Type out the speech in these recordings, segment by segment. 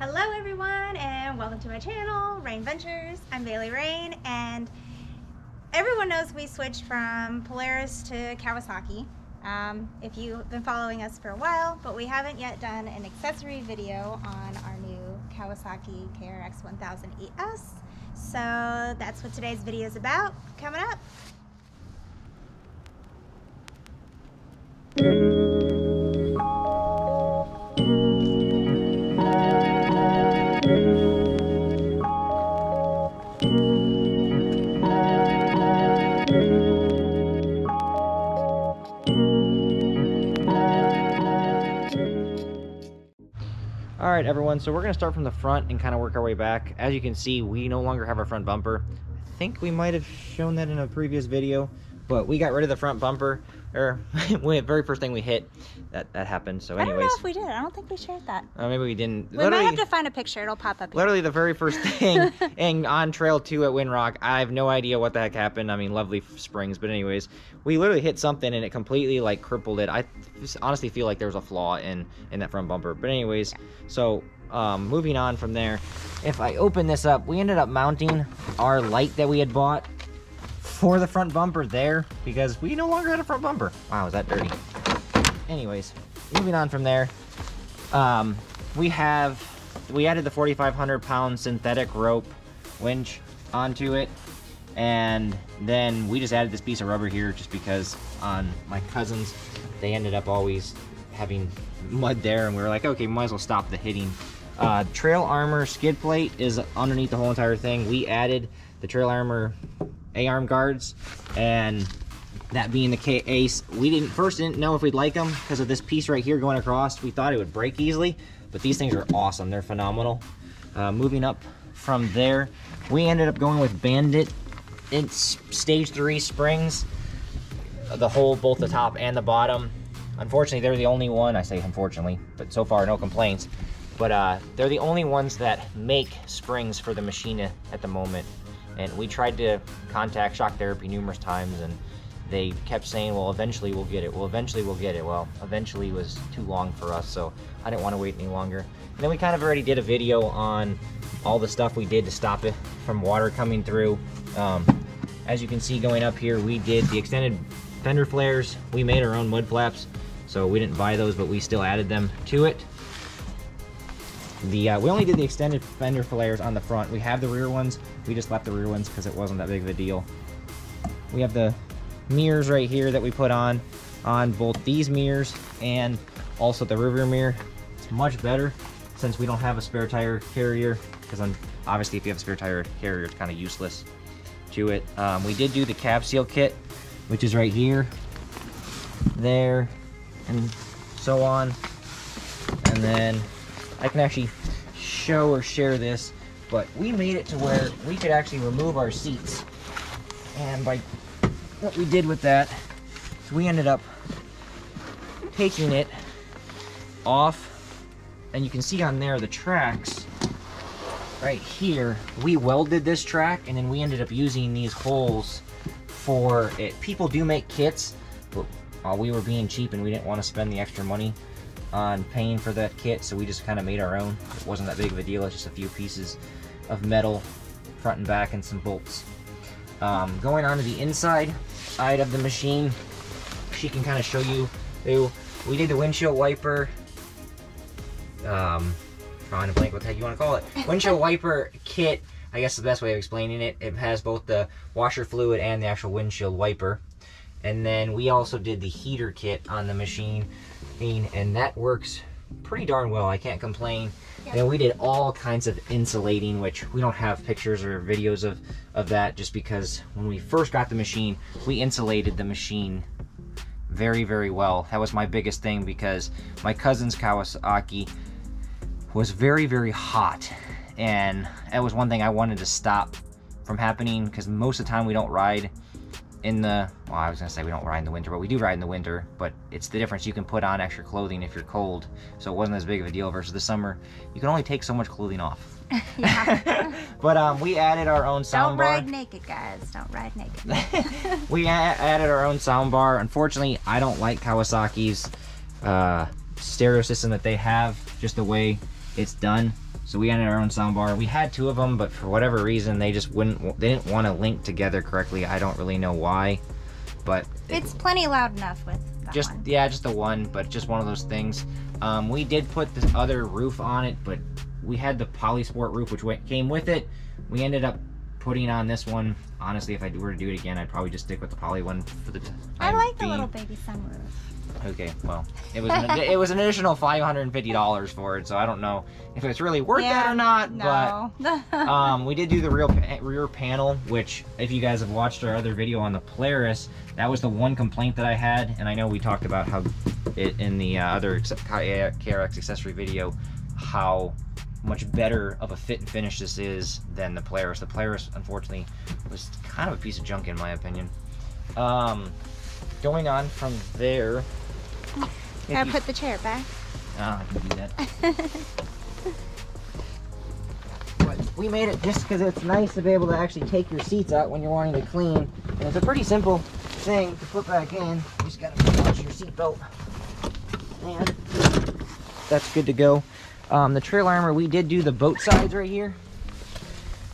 Hello everyone and welcome to my channel, Rayne Ventures. I'm Bailey Rayne and everyone knows we switched from Polaris to Kawasaki. Um, if you've been following us for a while, but we haven't yet done an accessory video on our new Kawasaki KRX 1000 ES. So that's what today's video is about. Coming up. So we're gonna start from the front and kind of work our way back. As you can see, we no longer have our front bumper. I think we might have shown that in a previous video, but we got rid of the front bumper, or when very first thing we hit, that, that happened. So anyways, I don't know if we did. I don't think we shared that. uh, maybe we didn't. We might have to find a picture. It'll pop up. here. literally the very first thing and on trail 2 at windrock i have no idea what the heck happened i mean lovely springs but anyways we literally hit something and it completely like crippled it i honestly feel like there was a flaw in in that front bumper but anyways so um, moving on from there if i open this up we ended up mounting our light that we had bought for the front bumper there because we no longer had a front bumper wow is that dirty anyways moving on from there um, we have we added the 4,500 pound synthetic rope winch onto it, and then we just added this piece of rubber here just because on my cousins they ended up always having mud there, and we were like, okay, might as well stop the hitting. Uh, trail armor skid plate is underneath the whole entire thing. We added the trail armor A-arm guards, and that being the case, we didn't first didn't know if we'd like them because of this piece right here going across. We thought it would break easily, but these things are awesome. They're phenomenal. Uh, moving up from there, we ended up going with Bandit. It's stage three springs, the whole, both the top and the bottom. Unfortunately, they're the only one. I say unfortunately, but so far no complaints. But uh, they're the only ones that make springs for the machine at the moment. And we tried to contact Shock Therapy numerous times, and they kept saying, well, eventually we'll get it. Well, eventually we'll get it. Well, eventually was too long for us, so I didn't want to wait any longer. And then we kind of already did a video on all the stuff we did to stop it from water coming through. Um, as you can see going up here, we did the extended fender flares. We made our own mud flaps, so we didn't buy those, but we still added them to it. The uh, we only did the extended fender flares on the front. We have the rear ones. We just left the rear ones because it wasn't that big of a deal. We have the mirrors right here that we put on on both these mirrors and also the rear mirror. It's much better since we don't have a spare tire carrier because obviously if you have a spare tire carrier it's kind of useless to it. Um, we did do the cab seal kit which is right here, there, and so on. And then I can actually show or share this, but we made it to where we could actually remove our seats. And by what we did with that is we ended up taking it off. And you can see on there the tracks right here. We welded this track and then we ended up using these holes for it. People do make kits but uh, we were being cheap and we didn't want to spend the extra money on paying for that kit so we just kind of made our own. It wasn't that big of a deal it's just a few pieces of metal front and back and some bolts. Um, going on to the inside side of the machine she can kind of show you. We did the windshield wiper um drawing a blank what the heck you want to call it. Windshield wiper kit i guess the best way of explaining it it has both the washer fluid and the actual windshield wiper. And then we also did the heater kit on the machine and that works pretty darn well i can't complain yeah. then we did all kinds of insulating which we don't have pictures or videos of of that just because when we first got the machine we insulated the machine very very well that was my biggest thing because my cousin's kawasaki was very very hot and that was one thing i wanted to stop from happening because most of the time we don't ride in the well i was gonna say we don't ride in the winter but we do ride in the winter but it's the difference. You can put on extra clothing if you're cold so it wasn't as big of a deal versus the summer. You can only take so much clothing off. But um, we added our own sound don't bar. ride naked guys. Don't ride naked. We added our own sound bar unfortunately i don't like kawasaki's uh, stereo system that they have just the way it's done So we ended our own soundbar. We had two of them, but for whatever reason, they just wouldn't. They didn't want to link together correctly. I don't really know why, but It's plenty loud enough with that just one. yeah, just the one, but just one of those things. Um, we did put this other roof on it, but we had the Polysport roof, which went, came with it. We ended up putting on this one. Honestly, if I were to do it again, I'd probably just stick with the poly one for the. I like the little baby sunroof. Okay, well, it was an, it was an additional five hundred and fifty dollars for it, so I don't know if it's really worth that or not. No. But um, we did do the real rear panel, which if you guys have watched our other video on the Polaris, that was the one complaint that I had, and I know we talked about how it in the uh, other KRX accessory video how much better of a fit and finish this is than the Polaris. The Polaris, unfortunately, was kind of a piece of junk in my opinion. Um, going on from there. if Gotta put the chair back. Ah, I can do that. But we made it just because it's nice to be able to actually take your seats out when you're wanting to clean. And it's a pretty simple thing to put back in. You just gotta watch your seatbelt. And that's good to go. Um, the trail armor, we did do the boat sides right here.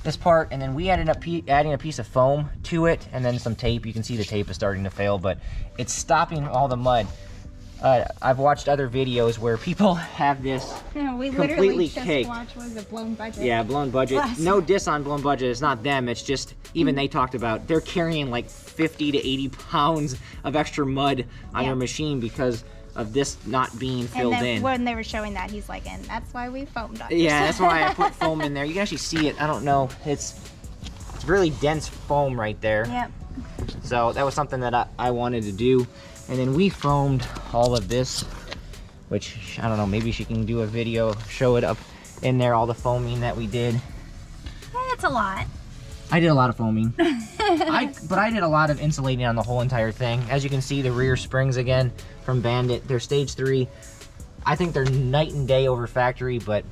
This part, and then we ended up adding a piece of foam to it, and then some tape. You can see the tape is starting to fail, but it's stopping all the mud. Uh, I've watched other videos where people have this we Completely just caked. watched was a blown budget. Yeah, blown budget. No diss on blown budget. It's not them. It's just even they talked about they're carrying like 50 to 80 pounds of extra mud on Yeah. their machine because of this not being And filled then in. when they were showing that, he's like, and that's why we foamed on Yeah, that's why I put foam in there. You can actually see it. I don't know. It's it's really dense foam right there. Yep. So that was something that I, I wanted to do. And then we foamed all of this, which I don't know, maybe she can do a video, show it up in there, all the foaming that we did. That's a lot. I did a lot of foaming. I, but I did a lot of insulating on the whole entire thing. As you can see, the rear springs again from Bandit, they're stage three. I think they're night and day over factory, but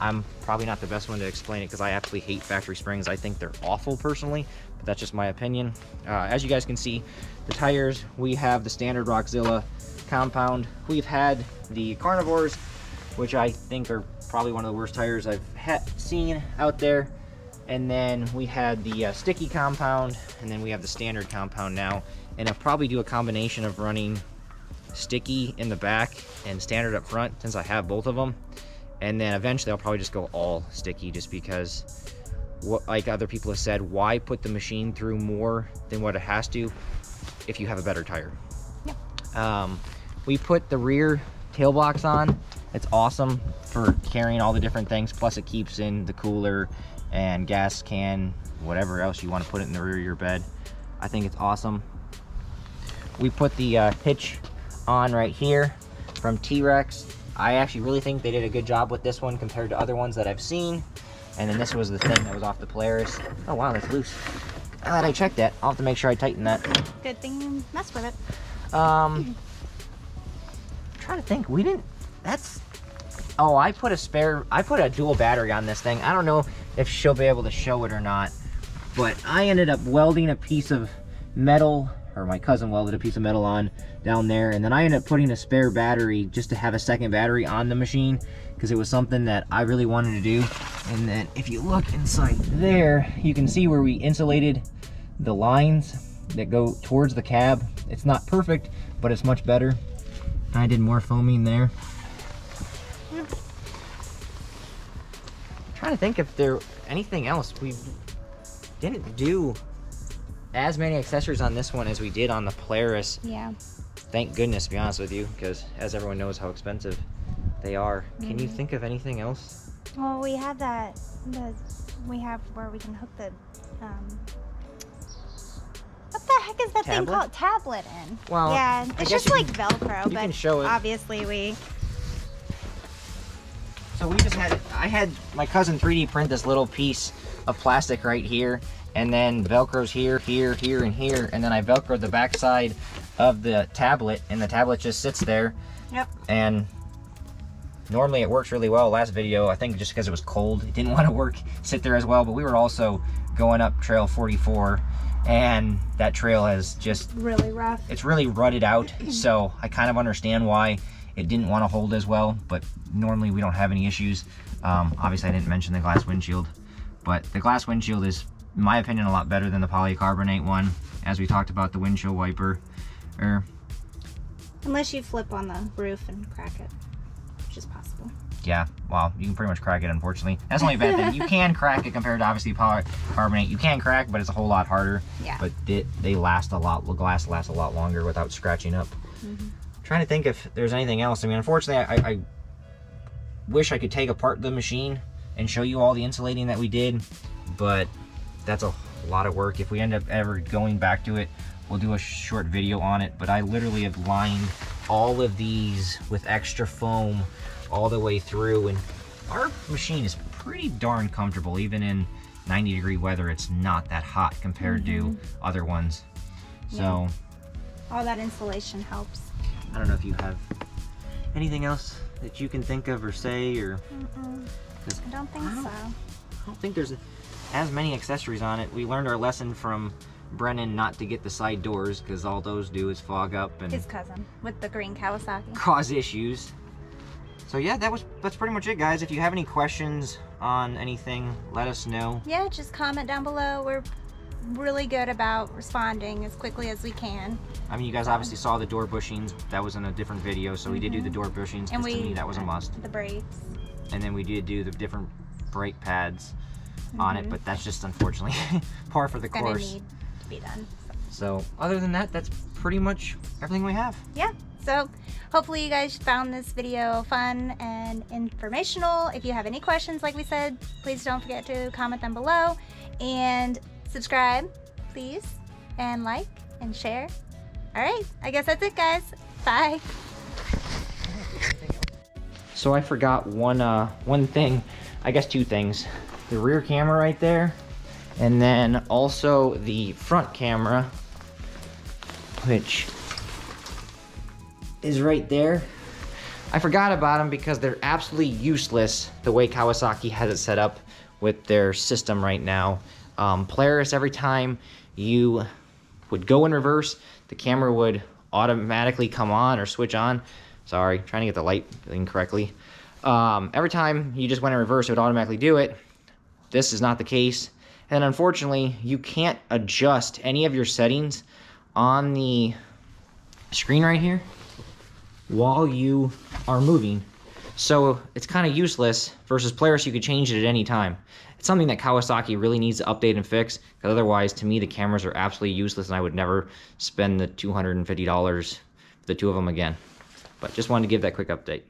I'm probably not the best one to explain it because I absolutely hate factory springs. I think they're awful personally, but that's just my opinion. Uh, as you guys can see, the tires, we have the standard Rockzilla compound. We've had the Carnivores, which I think are probably one of the worst tires I've seen out there. And then we had the uh, sticky compound, and then we have the standard compound now. And I'll probably do a combination of running sticky in the back and standard up front since I have both of them. And then eventually I'll probably just go all sticky just because, what, like other people have said, why put the machine through more than what it has to if you have a better tire? Um, we put the rear tail box on. It's awesome for carrying all the different things. Plus, it keeps in the cooler and gas can, whatever else you want to put it in the rear of your bed. I think it's awesome. We put the uh, hitch on right here from T-Rex. I actually really think they did a good job with this one compared to other ones that I've seen. And then this was the thing that was off the Polaris. Oh wow, that's loose. Glad I checked that. I'll have to make sure I tighten that. Good thing you messed with it. Um, I'm trying to think. We didn't. That's. Oh, I put a spare. I put a dual battery on this thing. I don't know if she'll be able to show it or not, but I ended up welding a piece of metal, or my cousin welded a piece of metal on down there, and then I ended up putting a spare battery just to have a second battery on the machine because it was something that I really wanted to do. And then if you look inside there, you can see where we insulated the lines that go towards the cab. It's not perfect, but it's much better. I did more foaming there. Trying to think if there anything else. We didn't do as many accessories on this one as we did on the Polaris. Yeah. Thank goodness, to be honest with you, because as everyone knows how expensive they are. Can you Mhm. think of anything else? Well, we have that. The we have where we can hook the. Um, what the heck is that thing called? Tablet in. Well, yeah, it's just like Velcro, but can show it. obviously we. So we just had, I had my cousin 3D print this little piece of plastic right here, and then Velcro's here, here, here, and here, and then I Velcroed the backside of the tablet, and the tablet just sits there, Yep. and normally it works really well. Last video, I think just because it was cold, it didn't want to work, sit there as well, but we were also going up Trail 44, and that trail has just Really rough. it's really rutted out, so I kind of understand why it didn't want to hold as well, but normally we don't have any issues. Um, obviously, I didn't mention the glass windshield, but the glass windshield is, in my opinion, a lot better than the polycarbonate one. As we talked about the windshield wiper, or Unless you flip on the roof and crack it, which is possible. yeah, well, you can pretty much crack it. Unfortunately, that's the only bad thing. You can crack it compared to obviously polycarbonate. You can crack, but it's a whole lot harder. Yeah. But it, they last a lot. The glass lasts a lot longer without scratching up. Mhm. Trying to think if there's anything else. I mean, unfortunately, I, I wish I could take apart the machine and show you all the insulating that we did, but that's a lot of work. If we end up ever going back to it, we'll do a short video on it. But I literally have lined all of these with extra foam all the way through, and our machine is pretty darn comfortable, even in 90 degree weather. It's not that hot compared to mm-hmm. other ones. So. All that insulation helps. I don't know if you have anything else that you can think of or say, or Mm-mm. 'Cause I don't think I don't- so. I don't think there's as many accessories on it. We learned our lesson from Brennan not to get the side doors because all those do is fog up and His cousin with the green Kawasaki. cause issues. So yeah, that was that's pretty much it, guys. If you have any questions on anything, let us know. Yeah, just comment down below. We're really good about responding as quickly as we can. I mean, you guys obviously saw the door bushings. That was in a different video, so we did do the door bushings And because to we me that was a must. The brakes. And then we did do the different brake pads on it, Mhm. but that's just unfortunately par for the It's course. need to be done. So other than that, that's pretty much everything we have. yeah so hopefully you guys found this video fun and informational if you have any questions like we said please don't forget to comment them below and subscribe please and like and share all right i guess that's it guys bye So I forgot one uh one thing, I guess two things. The rear camera right there, and then also the front camera, which is right there. I forgot about them because they're absolutely useless the way Kawasaki has it set up with their system right now. Um, Polaris, every time you would go in reverse, the camera would automatically come on or switch on. Sorry, trying to get the light thing correctly. Um, every time you just went in reverse, it would automatically do it. This is not the case. And unfortunately, you can't adjust any of your settings on the screen right here while you are moving. So it's kind of useless versus Polaris, you could change it at any time. It's something that Kawasaki really needs to update and fix because otherwise, to me, the cameras are absolutely useless and I would never spend the $250 for the two of them again. But just wanted to give that quick update.